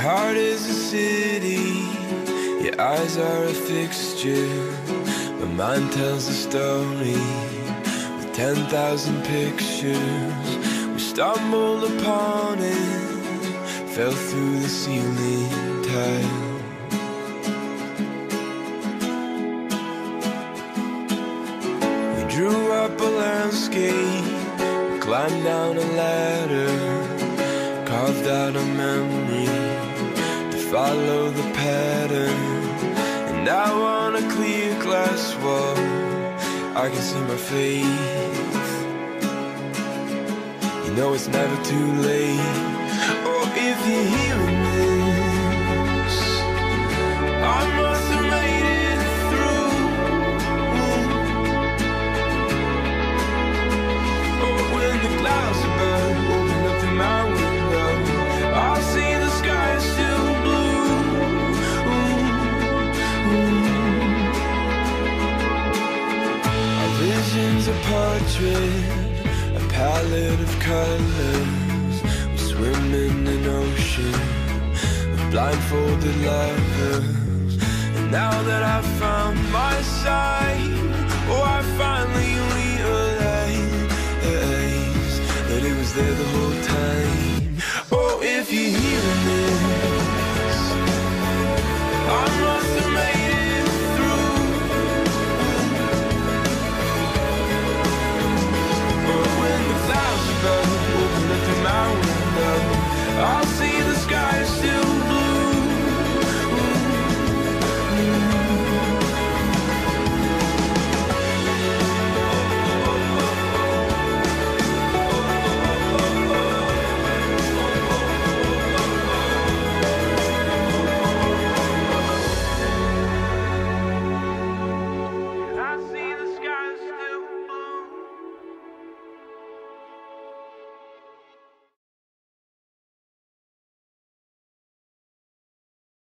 heart is a city, your eyes are a fixture. My mind tells a story with 10,000 pictures. We stumbled upon it, fell through the ceiling tile. We drew up a landscape, climbed down a ladder, carved out a memory follow the pattern. And now on a clear glass wall, I can see my face. You know it's never too late. Oh, if you're hearing this, I must have made it through. Oh, when the clouds burn, open up to my portrait, a palette of colors. We swim in an ocean of blindfolded lovers. And now that I've found my sight, oh, I finally river